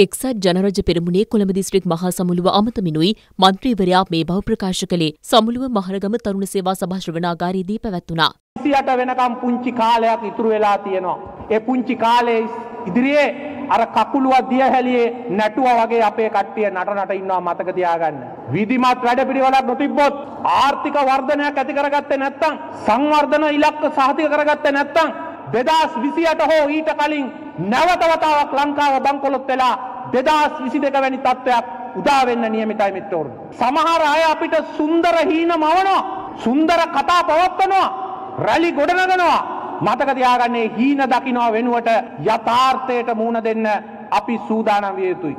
එක්සත් ජනරජ පෙරමුණේ කොළඹ දිස්ත්‍රික් මහා සමුළුව අමතමිනුයි මන්ත්‍රීවරයා මේ බව ප්‍රකාශ කළේ සමුළුව මහරගම තරුණ සේවා සභා ශ්‍රවණාගාරයේදී පැවැත්වුණා. සියට වෙනකම් පුංචි කාලයක් ඉතුරු වෙලා තියෙනවා. ඒ පුංචි කාලේ ඉදිරියේ අර කකුලුව දිය හැලියේ නැටුවා වගේ අපේ කට්ටිය නට නට ඉන්නවා මතක තියාගන්න. විධිමත් වැඩපිළිවෙලක් නොතිබ්බොත් ආර්ථික වර්ධනයක් ඇති කරගත්තේ නැත්නම් සංවර්ධන ඉලක්ක සාධිත කරගත්තේ නැත්නම් දෙදස් විසියට හෝ ඊට කලින් නැවතවතාවක් ලංකාව බංකොලොත් වෙලා දෙදස් විසි දෙක වැනි තත්ත්වයක් උදාවෙන්න නියමිතයි මිත්තවරු. සමහර අය අපිට සුන්දර හීන මවනවා සුන්දර කතා පවත්වනවා රැලි ගොඩනගනවා මතක තියාගන්නේ හීන දකිනවා වෙනුවට යථාර්ථයට මුහුණ දෙන්න අපි සූදානම් විය යුතුයි.